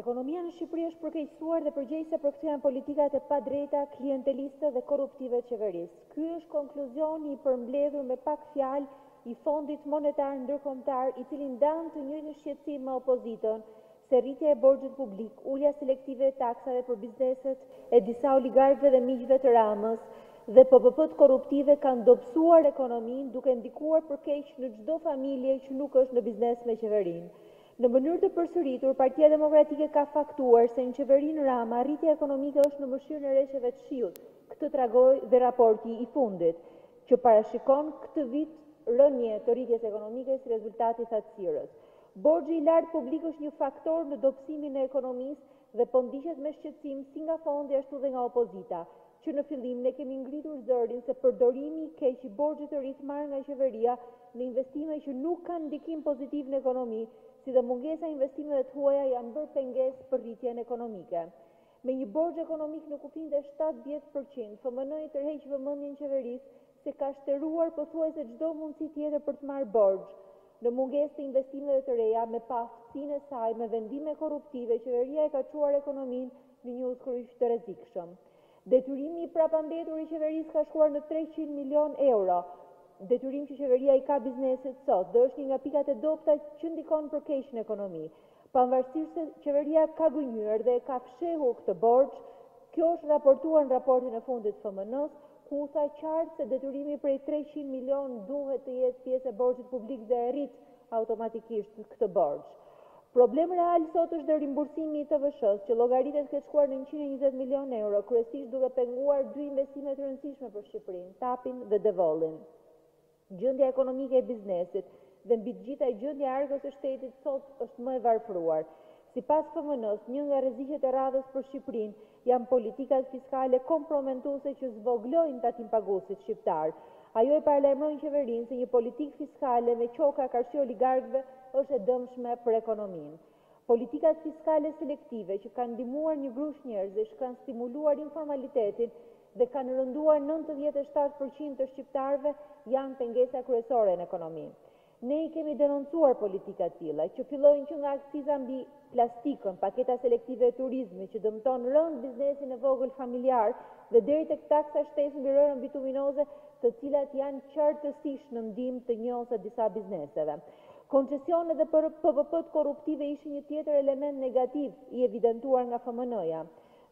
Ekonomia në Shqipëri është përkeqësuar dhe përgjegjëse për këtë janë politikat e padrejta, klienteliste dhe korruptive të qeverisë. Ky është konkluzioni i përmbledhur me pak fjalë i Fondit Monetar Ndërkombëtar, i cili ndan të njëjtin shqetësim me opozitën, se rritja e borxhit publik, ulja selektive e taksave për bizneset e disa oligarkëve dhe miqve të Ramës dhe PPP-të korruptive kanë dobësuar ekonominë duke ndikuar për keq në çdo familje që nuk është në biznes me qeverinë. Në mënyrë të përsëritur, Partia Demokratike ka faktuar se në qeverinë Rama rritja ekonomike është në mëshirën e reshjeve të shiut. Këtë tregoi dhe raporti i fundit, që parashikon këtë vit rënie të rritjes ekonomike si rezultat i thatësirës. Borxhi i lartë publik është një faktor në dobësimin e ekonomisë dhe po ndiqet me shqetësim si nga fondi ashtu dhe nga opozita. Që në fillim ne kemi ngritur zërin se përdorimi i keq i borxhit të ri të marrë nga qeveria në investime që nuk kanë ndikim pozitiv në ekonomi, si dhe mungesa e investimeve të huaja janë bërë pengesë për rritjen ekonomike. Me një borxh ekonomik në kufijtë e shtatëdhjetë për qind, FMN i tërheq vëmendjen qeverisë se ka shteruar pothuajse çdo mundësi tjetër për të marrë borxh. Në mungesë të investimeve të reja, me paaftësinë e saj, me vendime korruptive, qeveria e ka çuar ekonominë në një udhëkryq të rrezikshëm. Detyrimi i prapambetur i qeverisë ka shkuar në treqind milionë euro, detyrim që qeveria i ka biznesit sot dhe është një nga pikat e dobëta që ndikon për keq në ekonomi. Pavarësisht se qeveria ka gënjyer dhe e ka fshehur këtë borxh, kjo është raportuar në raportin e fundit të FMN-së, ku u tha qartë se detyrimi prej treqind milionë duhet të jetë pjesë e borxhit publik dhe e rrit automatikisht këtë borxh. Problem real sot është dhe rimbursimi i TVSH-së, që llogaritet të ketë shkuar në njëqind e njëzet milionë euro, kryesisht duke penguar dy investime të rëndësishme për Shqipërinë, TAP-in dhe Devollin. Gjendja ekonomike e biznesit, dhe mbi të gjitha gjendja e arkës së shtetit sot është më e varfëruar. Sipas FMN-së, një nga rreziqet e radhës për Shqipërinë janë politikat fiskale komprometuese që zvogëlojnë tatimpaguesit shqiptarë. Ajo e paralajmërojnë qeverinë se një politikë fiskale me qoka karshi oligarkëve është e dëmshme për ekonominë. Politikat fiskale selektive që kanë ndihmuar një grusht njerëzish kanë stimuluar informalitetin dhe kanë rënduar nëntëdhjetë e shtatë për qind të shqiptarëve janë pengesa kryesore në ekonomi. Ne i kemi denoncuar politika të tilla, që fillojnë që nga akciza mbi plastikën, paketa selektive e turizmit që dëmton rëndë biznesin e vogël familjar dhe deri tek taksa shtesë mbi rërën bituminoze të cilat janë qartësisht në ndihmë të një ose disa bizneseve. Koncesionet dhe PPP-të korruptive ishin një tjetër element negativ i evidentuar nga FMN-ja.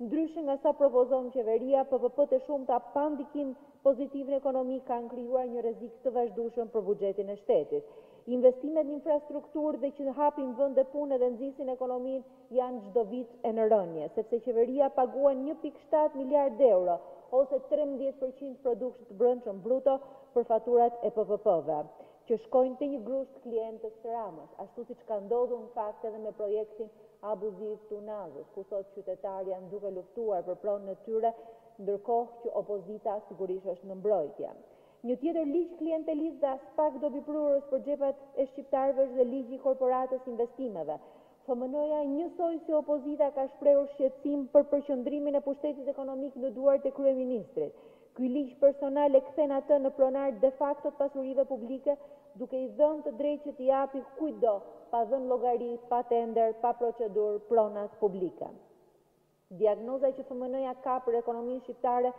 Ndryshe nga sa propozon qeveria, PPP-të e shumta pa ndikim pozitiv në ekonomi kanë krijuar një rrezik të vazhdueshëm për buxhetin e shtetit. Investimet në infrastrukturë dhe që hapin vende pune dhe nxisin ekonominë janë çdo vit e në rënie, sepse qeveria paguan një pikë shtatë miliardë euro, ose trembëdhjetë për qind të produktit të brendshëm bruto, për faturat e PPP-ve. që shkojnë te një grusht klientësh të Ramës, ashtu siç ka ndodhur në fakt edhe me projektin abuziv të Unazës, ku sot qytetarë janë duke luftuar për pronën e tyre, ndërkohë që opozita sigurisht është në mbrojtje. Një tjetër ligj klientelist dhe aspak dobiprurës për xhepat e shqiptarëve është dhe ligji i Korporatës së Investimeve. FMN-ja njësoj si opozita ka shprehur shqetësim për përqendrimin e pushtetit ekonomik në duart e kryeministrit, Ky ligj personal e kthen atë në pronar de facto të pasurive publike, duke i dhënë të drejtë që t'i japi kujtdo, pa dhënë llogari, pa tender, pa procedurë, pronat publike. Diagnoza që FMN-ja ka për ekonominë shqiptare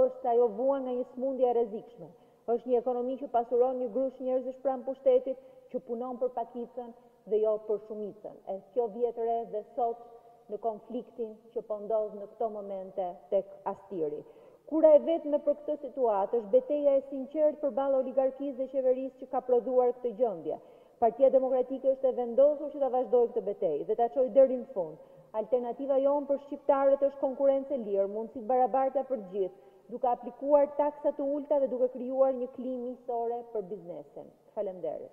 është se ajo vuan nga një sëmundje e rrezikshme. Është një ekonomi që pasuron një grusht njerëzish pranë pushtetit, që punon për pakicën, dhe jo për shumicën e kjo vihet re dhe sot në konfliktin që po ndodh në këto momente tek Astiri. Kura e vetme për këtë situatë është beteja e sinqertë përballë oligarkisë dhe qeverisë që ka prodhuar këtë gjendje. Partia Demokratike është e vendosur që ta vazhdojë këtë betejë dhe ta çojë deri në fund. Alternativa jonë për shqiptarët është konkurrencë e lirë, mundësi të barabarta për të gjithë, duke aplikuar taksa të ulëta dhe duke krijuar një klimë miqësore për biznesin. Faleminderit.